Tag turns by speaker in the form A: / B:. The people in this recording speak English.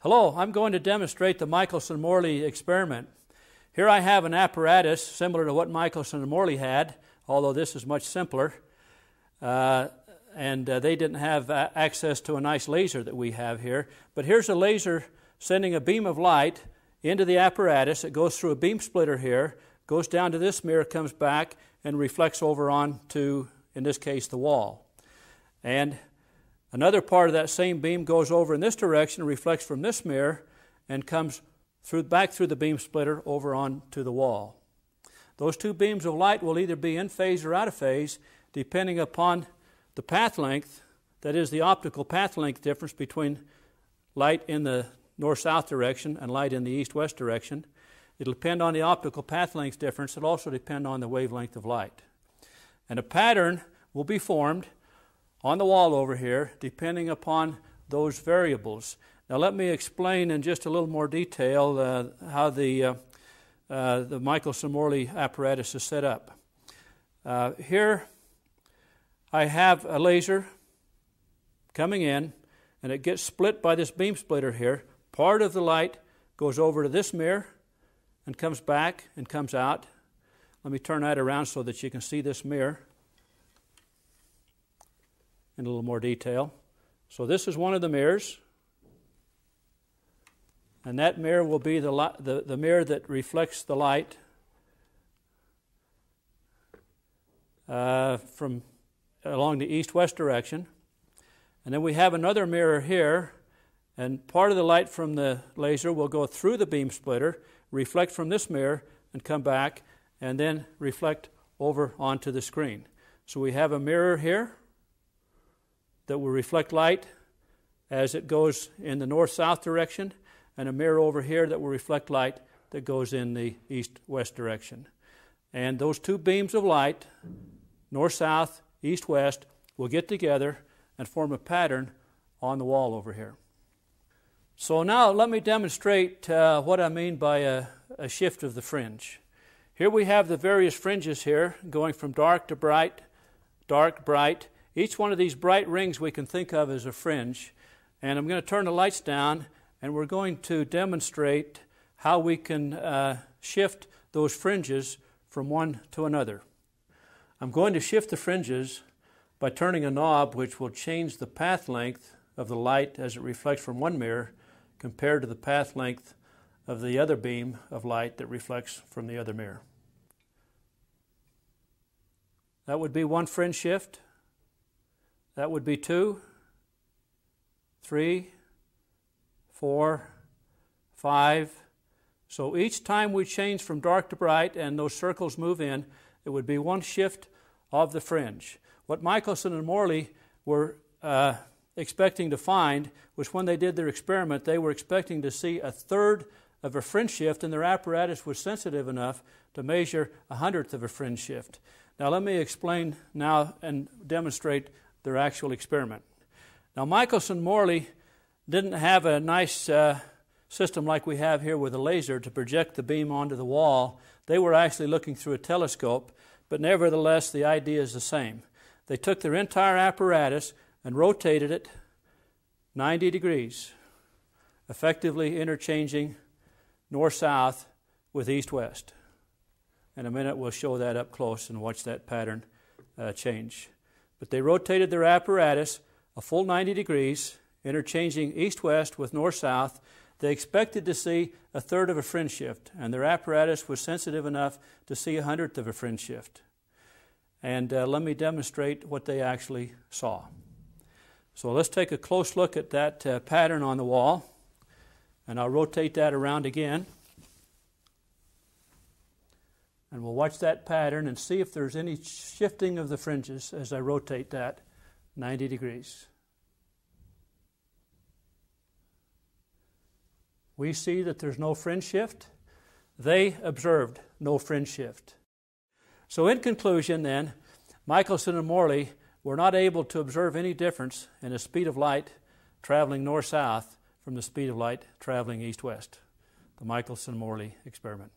A: Hello, I'm going to demonstrate the Michelson Morley experiment. Here I have an apparatus similar to what Michelson and Morley had, although this is much simpler. Uh, and uh, they didn't have uh, access to a nice laser that we have here. But here's a laser sending a beam of light into the apparatus. It goes through a beam splitter here, goes down to this mirror, comes back, and reflects over onto, in this case, the wall. And Another part of that same beam goes over in this direction, reflects from this mirror, and comes through, back through the beam splitter over onto the wall. Those two beams of light will either be in phase or out of phase, depending upon the path length, that is, the optical path length difference between light in the north south direction and light in the east west direction. It'll depend on the optical path length difference. It'll also depend on the wavelength of light. And a pattern will be formed on the wall over here, depending upon those variables. Now, let me explain in just a little more detail uh, how the, uh, uh, the Michelson Morley apparatus is set up. Uh, here, I have a laser coming in, and it gets split by this beam splitter here. Part of the light goes over to this mirror and comes back and comes out. Let me turn that around so that you can see this mirror in a little more detail. So this is one of the mirrors. And that mirror will be the, li- the, the mirror that reflects the light uh, from along the east-west direction. And then we have another mirror here, and part of the light from the laser will go through the beam splitter, reflect from this mirror, and come back, and then reflect over onto the screen. So we have a mirror here that will reflect light as it goes in the north south direction, and a mirror over here that will reflect light that goes in the east west direction. And those two beams of light, north south, east west, will get together and form a pattern on the wall over here. So now let me demonstrate uh, what I mean by a, a shift of the fringe. Here we have the various fringes here going from dark to bright, dark, bright, each one of these bright rings we can think of as a fringe. And I'm going to turn the lights down and we're going to demonstrate how we can uh, shift those fringes from one to another. I'm going to shift the fringes by turning a knob which will change the path length of the light as it reflects from one mirror compared to the path length of the other beam of light that reflects from the other mirror. That would be one fringe shift. That would be two, three, four, five. So each time we change from dark to bright and those circles move in, it would be one shift of the fringe. What Michelson and Morley were uh, expecting to find was when they did their experiment, they were expecting to see a third of a fringe shift, and their apparatus was sensitive enough to measure a hundredth of a fringe shift. Now, let me explain now and demonstrate their actual experiment. Now, Michelson Morley didn't have a nice uh, system like we have here with a laser to project the beam onto the wall. They were actually looking through a telescope, but nevertheless, the idea is the same. They took their entire apparatus and rotated it 90 degrees, effectively interchanging north south with east west. In a minute, we'll show that up close and watch that pattern uh, change. But they rotated their apparatus a full 90 degrees, interchanging east west with north south. They expected to see a third of a fringe shift, and their apparatus was sensitive enough to see a hundredth of a fringe shift. And uh, let me demonstrate what they actually saw. So let's take a close look at that uh, pattern on the wall, and I'll rotate that around again. And we'll watch that pattern and see if there's any shifting of the fringes as I rotate that 90 degrees. We see that there's no fringe shift. They observed no fringe shift. So, in conclusion, then, Michelson and Morley were not able to observe any difference in the speed of light traveling north south from the speed of light traveling east west. The Michelson Morley experiment.